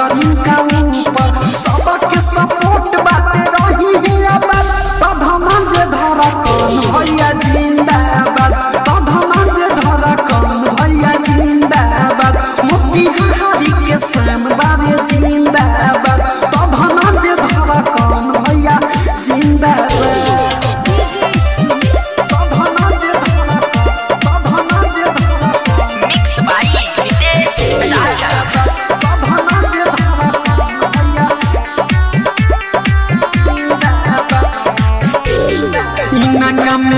सजू का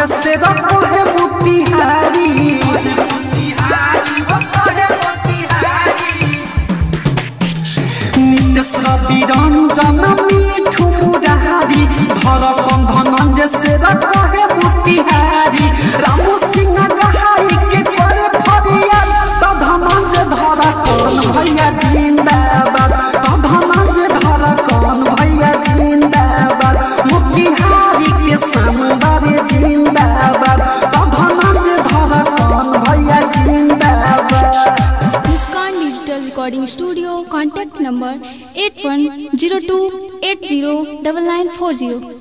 जैसे रखो है मोतिहारी नितेश रवि रानू जाना मीठू मुरारी Studio contact number 8102809940.